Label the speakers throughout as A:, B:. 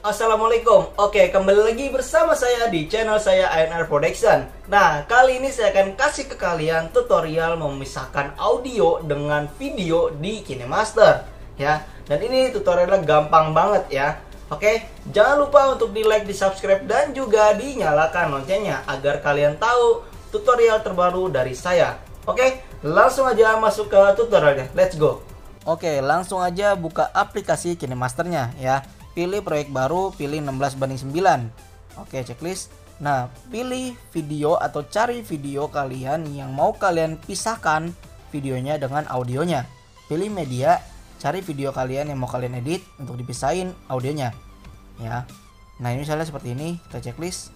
A: Assalamualaikum. Oke kembali lagi bersama saya di channel saya ANR Production. Nah kali ini saya akan kasih ke kalian tutorial memisahkan audio dengan video di KineMaster ya. Dan ini tutorialnya gampang banget ya. Oke jangan lupa untuk di like, di subscribe dan juga dinyalakan loncengnya Agar kalian tahu tutorial terbaru dari saya. Oke langsung aja masuk ke tutorialnya. Let's go. Oke langsung aja buka aplikasi KineMasternya ya pilih proyek baru, pilih 16 banding 9. Oke, checklist. Nah, pilih video atau cari video kalian yang mau kalian pisahkan videonya dengan audionya. Pilih media, cari video kalian yang mau kalian edit untuk dipisahin audionya. Ya. Nah, ini misalnya seperti ini, kita checklist.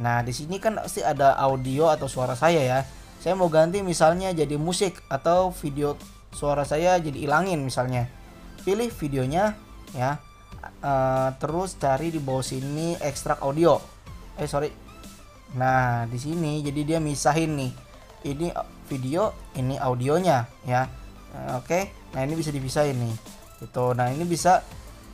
A: Nah, di sini kan pasti ada audio atau suara saya ya. Saya mau ganti misalnya jadi musik atau video suara saya jadi ilangin misalnya. Pilih videonya ya uh, terus cari di bawah sini ekstrak audio. Eh sorry. Nah di sini jadi dia misahin nih. Ini video ini audionya ya. Uh, oke. Okay. nah ini bisa dipisahin nih. Itu nah ini bisa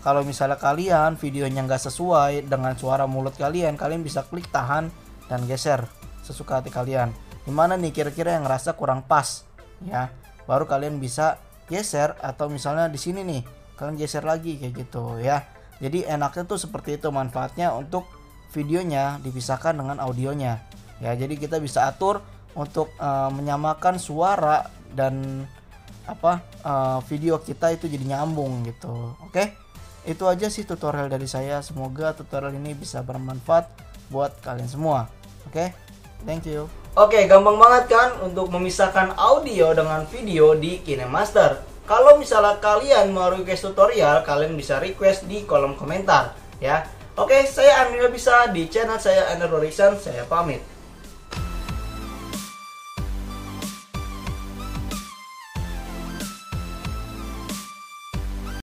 A: kalau misalnya kalian videonya nggak sesuai dengan suara mulut kalian kalian bisa klik tahan dan geser sesuka hati kalian. Di mana nih kira-kira yang ngerasa kurang pas ya? Baru kalian bisa geser atau misalnya di sini nih kalian geser lagi kayak gitu ya. Jadi enaknya tuh seperti itu manfaatnya untuk videonya dipisahkan dengan audionya ya. Jadi kita bisa atur untuk uh, menyamakan suara dan apa uh, video kita itu jadi nyambung gitu. Oke? Itu aja sih tutorial dari saya. Semoga tutorial ini bisa bermanfaat buat kalian semua. Oke? Okay? thank you. Oke, okay, gampang banget kan untuk memisahkan audio dengan video di KineMaster. Kalau misalnya kalian mau request tutorial, kalian bisa request di kolom komentar ya. Oke, saya Anil bisa di channel saya Android Saya pamit.